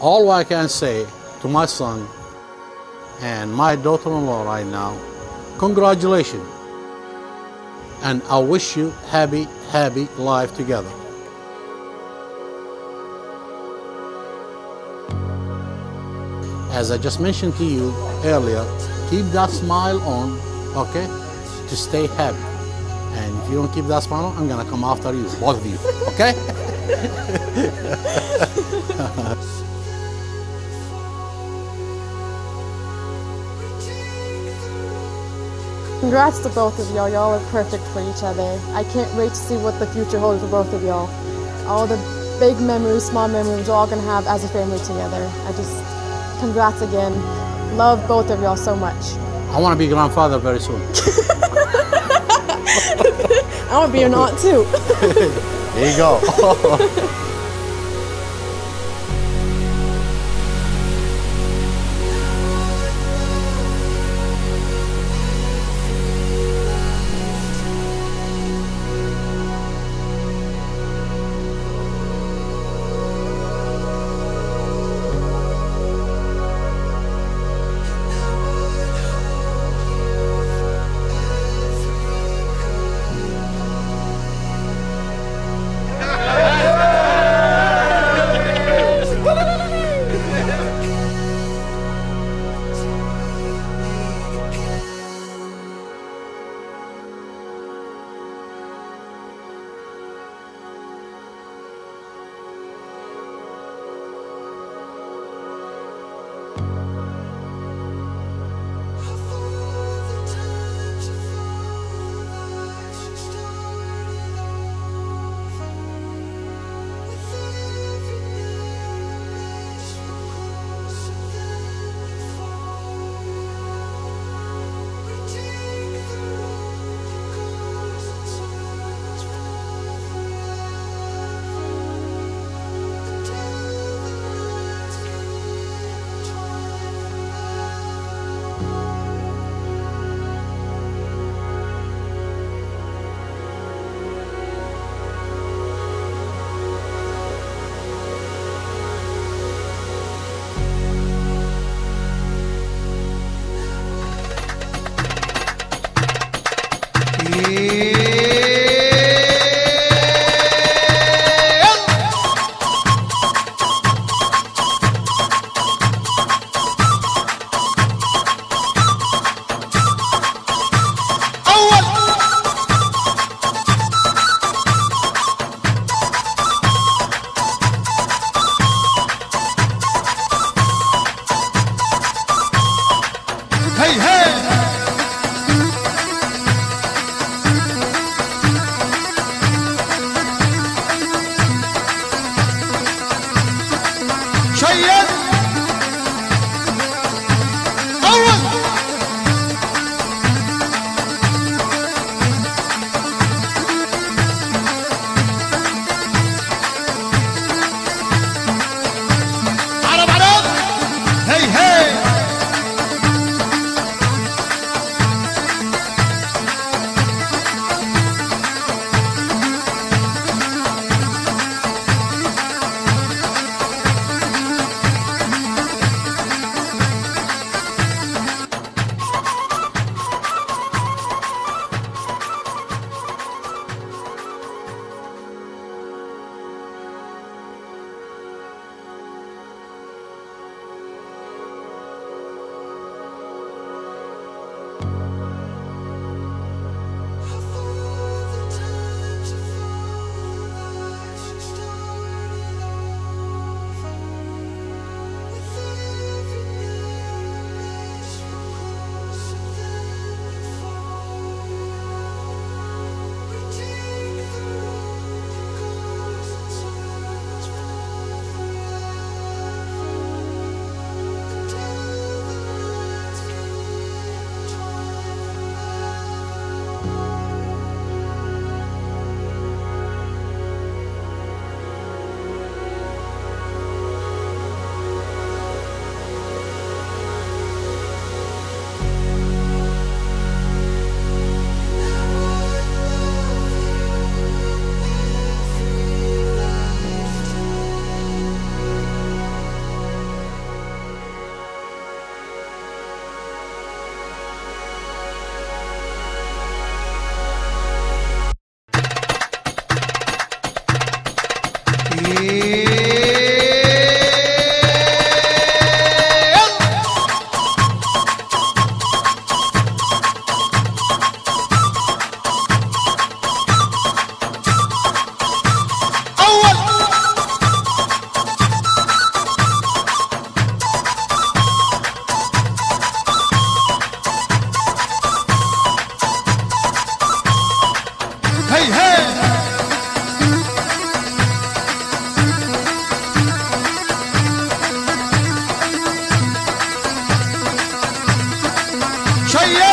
all I can say to my son and my daughter-in-law right now, congratulations. And I wish you happy, happy life together. As I just mentioned to you earlier, keep that smile on, okay, to stay happy. And if you don't keep that smile on, I'm gonna come after you, both of you, okay? Congrats to both of y'all. Y'all are perfect for each other. I can't wait to see what the future holds for both of y'all. All the big memories, small memories, we're all gonna have as a family together. I just, congrats again. Love both of y'all so much. I wanna be grandfather very soon. I want to be an aunt too. There you go. Hey, Yeah. 谁呀？